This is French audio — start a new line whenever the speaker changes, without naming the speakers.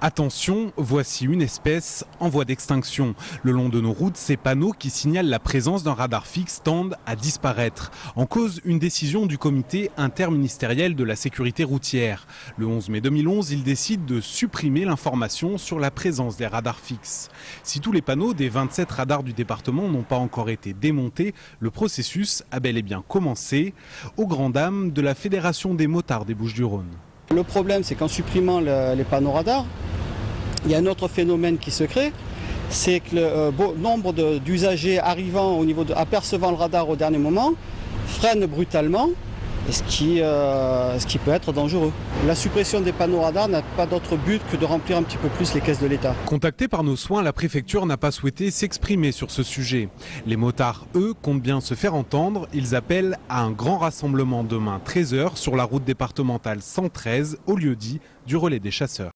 Attention, voici une espèce en voie d'extinction. Le long de nos routes, ces panneaux qui signalent la présence d'un radar fixe tendent à disparaître. En cause, une décision du comité interministériel de la sécurité routière. Le 11 mai 2011, il décide de supprimer l'information sur la présence des radars fixes. Si tous les panneaux des 27 radars du département n'ont pas encore été démontés, le processus a bel et bien commencé, au grand dam de la Fédération des motards des Bouches-du-Rhône.
Le problème, c'est qu'en supprimant le- les panneaux radars, il y a un autre phénomène qui se crée, c'est que le euh, nombre d'usagers arrivant au niveau de, apercevant le radar au dernier moment freinent brutalement, et ce qui, euh, ce qui peut être dangereux. La suppression des panneaux radars n'a pas d'autre but que de remplir un petit peu plus les caisses de l'État.
Contacté par nos soins, la préfecture n'a pas souhaité s'exprimer sur ce sujet. Les motards, eux, comptent bien se faire entendre. Ils appellent à un grand rassemblement demain 13h sur la route départementale 113 au lieu dit du relais des chasseurs.